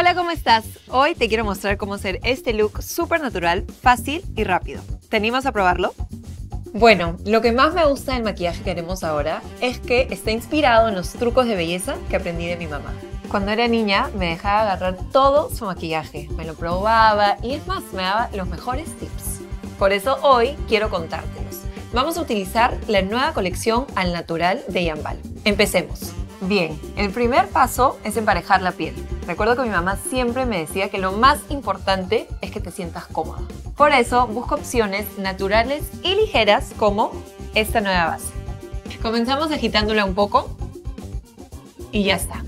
Hola, ¿cómo estás? Hoy te quiero mostrar cómo hacer este look súper natural, fácil y rápido. ¿Te animas a probarlo? Bueno, lo que más me gusta del maquillaje que haremos ahora es que está inspirado en los trucos de belleza que aprendí de mi mamá. Cuando era niña me dejaba agarrar todo su maquillaje, me lo probaba y es más, me daba los mejores tips. Por eso hoy quiero contártelos. Vamos a utilizar la nueva colección Al Natural de Yambal. Empecemos. Bien, el primer paso es emparejar la piel. Recuerdo que mi mamá siempre me decía que lo más importante es que te sientas cómoda. Por eso busco opciones naturales y ligeras como esta nueva base. Comenzamos agitándola un poco y ya está.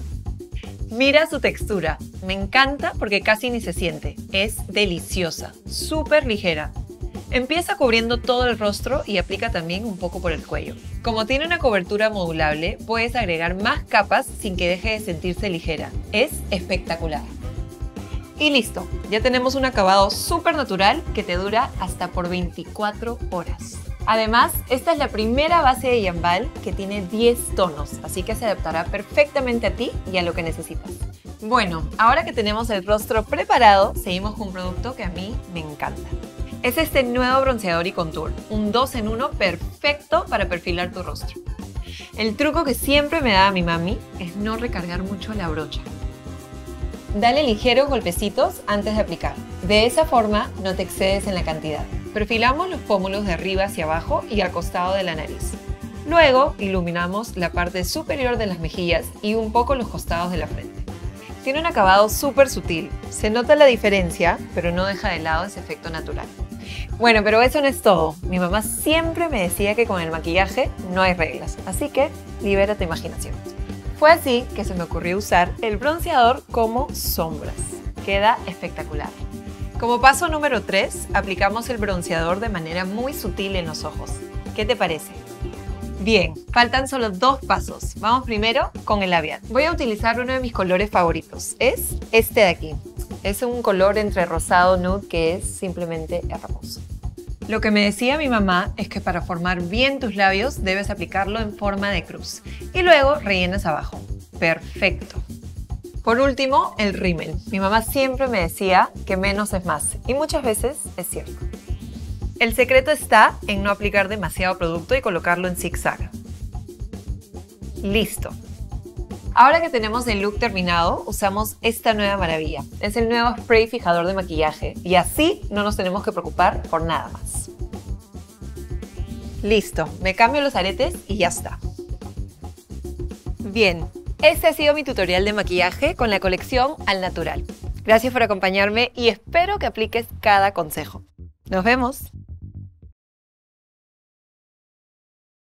Mira su textura, me encanta porque casi ni se siente. Es deliciosa, súper ligera, Empieza cubriendo todo el rostro y aplica también un poco por el cuello. Como tiene una cobertura modulable, puedes agregar más capas sin que deje de sentirse ligera. Es espectacular. Y listo, ya tenemos un acabado súper natural que te dura hasta por 24 horas. Además, esta es la primera base de Yambal que tiene 10 tonos, así que se adaptará perfectamente a ti y a lo que necesitas. Bueno, ahora que tenemos el rostro preparado, seguimos con un producto que a mí me encanta. Es este nuevo bronceador y contour, un 2 en 1 perfecto para perfilar tu rostro. El truco que siempre me da mi mami es no recargar mucho la brocha. Dale ligeros golpecitos antes de aplicar. De esa forma no te excedes en la cantidad. Perfilamos los pómulos de arriba hacia abajo y al costado de la nariz. Luego iluminamos la parte superior de las mejillas y un poco los costados de la frente. Tiene un acabado súper sutil. Se nota la diferencia, pero no deja de lado ese efecto natural. Bueno, pero eso no es todo. Mi mamá siempre me decía que con el maquillaje no hay reglas, así que libera tu imaginación. Fue así que se me ocurrió usar el bronceador como sombras. Queda espectacular. Como paso número 3, aplicamos el bronceador de manera muy sutil en los ojos. ¿Qué te parece? Bien, faltan solo dos pasos. Vamos primero con el labial. Voy a utilizar uno de mis colores favoritos. Es este de aquí. Es un color entre rosado nude que es simplemente hermoso. Lo que me decía mi mamá es que para formar bien tus labios debes aplicarlo en forma de cruz y luego rellenas abajo. Perfecto. Por último, el rímel. Mi mamá siempre me decía que menos es más y muchas veces es cierto. El secreto está en no aplicar demasiado producto y colocarlo en zigzag. Listo. Ahora que tenemos el look terminado, usamos esta nueva maravilla. Es el nuevo spray fijador de maquillaje y así no nos tenemos que preocupar por nada más. Listo, me cambio los aretes y ya está. Bien, este ha sido mi tutorial de maquillaje con la colección Al Natural. Gracias por acompañarme y espero que apliques cada consejo. Nos vemos.